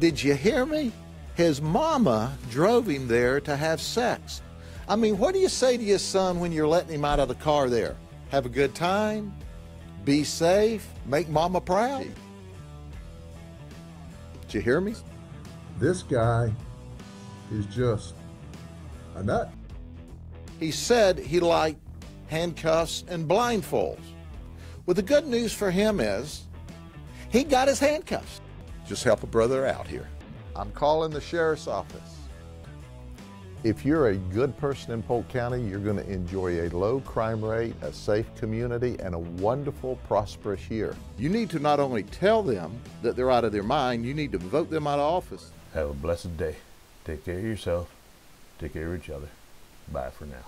Did you hear me? His mama drove him there to have sex. I mean, what do you say to your son when you're letting him out of the car there? Have a good time? Be safe? Make mama proud? Did you hear me? This guy is just a nut. He said he liked handcuffs and blindfolds. Well, the good news for him is he got his handcuffs. Just help a brother out here. I'm calling the sheriff's office. If you're a good person in Polk County, you're going to enjoy a low crime rate, a safe community, and a wonderful, prosperous year. You need to not only tell them that they're out of their mind, you need to vote them out of office. Have a blessed day. Take care of yourself. Take care of each other. Bye for now.